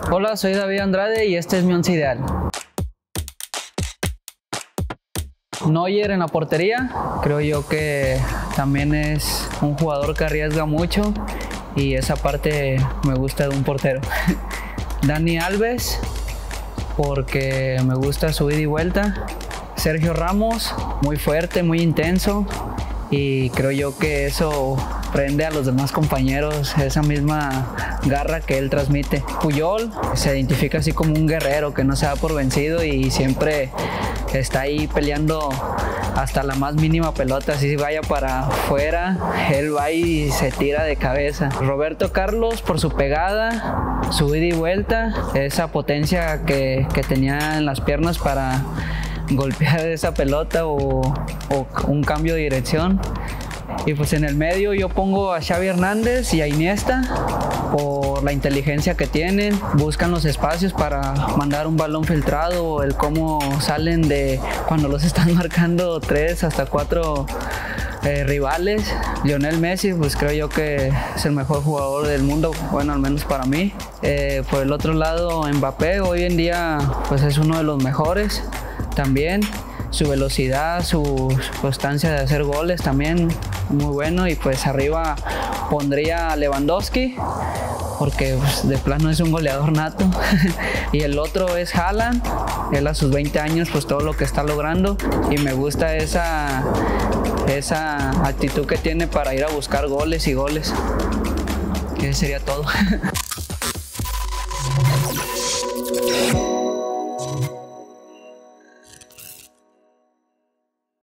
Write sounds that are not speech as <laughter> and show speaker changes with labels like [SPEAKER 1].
[SPEAKER 1] Hola, soy David Andrade y este es mi once ideal. Neuer en la portería, creo yo que también es un jugador que arriesga mucho y esa parte me gusta de un portero. <laughs> Dani Alves, porque me gusta su ida y vuelta. Sergio Ramos, muy fuerte, muy intenso y creo yo que eso prende a los demás compañeros esa misma garra que él transmite. Puyol se identifica así como un guerrero que no se da por vencido y siempre está ahí peleando hasta la más mínima pelota, así vaya para afuera, él va y se tira de cabeza. Roberto Carlos por su pegada, su ida y vuelta, esa potencia que, que tenía en las piernas para golpear esa pelota o, un cambio de dirección. Y pues en el medio yo pongo a Xavi Hernández y a Iniesta por la inteligencia que tienen, buscan los espacios para mandar un balón filtrado, el cómo salen de cuando los <laughs> están marcando tres hasta cuatro eh, rivales. Lionel Messi, pues creo yo que es el mejor jugador del mundo, bueno, al menos para mí. Eh, por el otro lado, Mbappé hoy en día pues es uno de los mejores también su velocidad, su constancia de hacer goles también muy bueno y pues arriba pondría Lewandowski porque pues, de plano es un goleador nato <laughs> y el otro es Haaland él a sus 20 años pues todo lo que está logrando y me gusta esa esa actitud que tiene para ir a buscar goles y goles que sería todo <laughs>